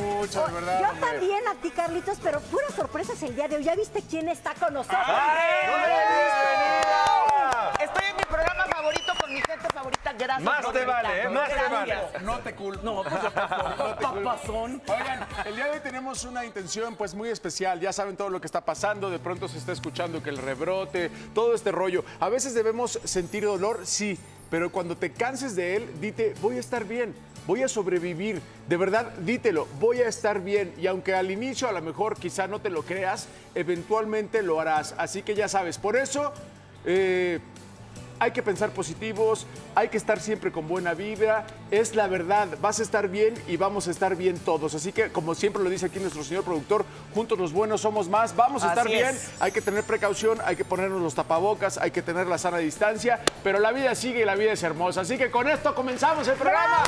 mucho, de verdad. Yo hombre. también a ti, Carlitos, pero puras sorpresas el día de hoy. ¿Ya viste quién está con nosotros? Estoy en mi programa favorito con mi gente favorita. Gracias. Más te vale. ¿eh? Más te Gracias. vale. No te culpo. No, pues papazón. Oigan, el día de hoy tenemos una intención pues muy especial. Ya saben todo lo que está pasando. De pronto se está escuchando que el rebrote, todo este rollo. A veces debemos sentir dolor, sí, pero cuando te canses de él, dite, voy a estar bien. Voy a sobrevivir, de verdad, dítelo, voy a estar bien. Y aunque al inicio a lo mejor quizá no te lo creas, eventualmente lo harás. Así que ya sabes, por eso eh, hay que pensar positivos, hay que estar siempre con buena vibra, es la verdad, vas a estar bien y vamos a estar bien todos. Así que, como siempre lo dice aquí nuestro señor productor, juntos los buenos somos más, vamos a estar bien, es. hay que tener precaución, hay que ponernos los tapabocas, hay que tener la sana distancia, pero la vida sigue y la vida es hermosa. Así que con esto comenzamos el programa.